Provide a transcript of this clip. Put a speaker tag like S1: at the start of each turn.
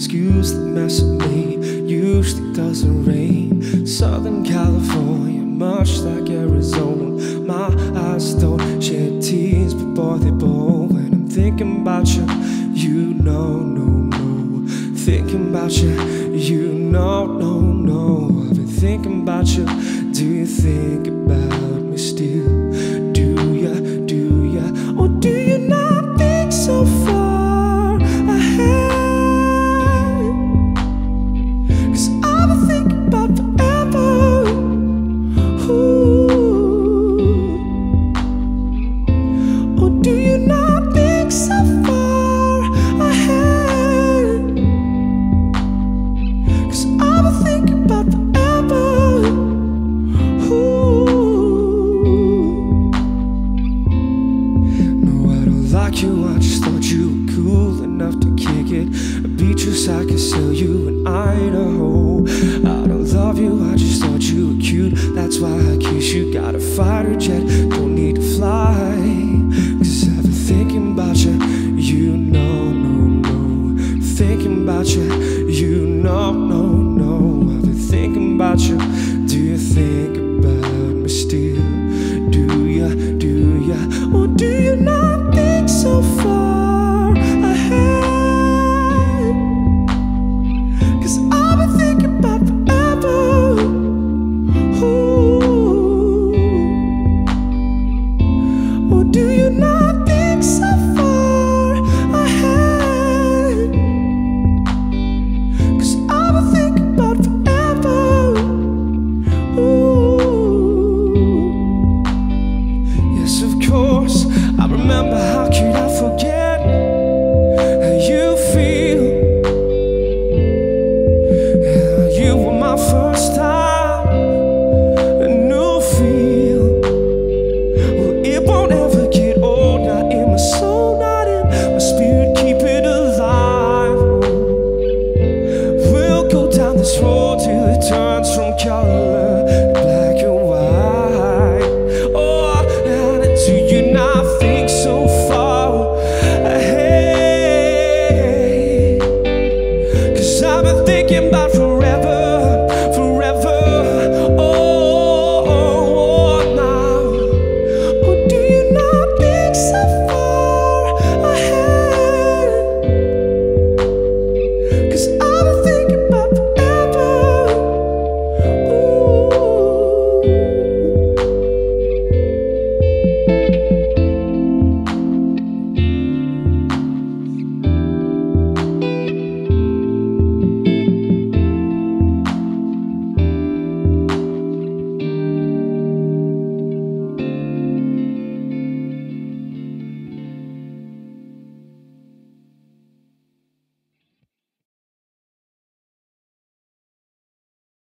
S1: Excuse the mess of me, usually doesn't rain. Southern California, much like Arizona. My eyes don't shed tears, but boy, they bowl. When I'm thinking about you, you know, no, no. Thinking about you, you know, no, no. I've been thinking about you. Do you think just thought you were cool enough to kick it. A Beatrice, I could sell you in Idaho. I don't love you, I just thought you were cute. That's why I kiss you. Got a fighter jet, don't need to fly. Cause I've been thinking about you, you know, no, no. Thinking about you, you know, no, no. I've been thinking about you. Do you think about me still? Do ya, do ya, or do you not think so far Of course. I remember how could I forget how you feel. You were my first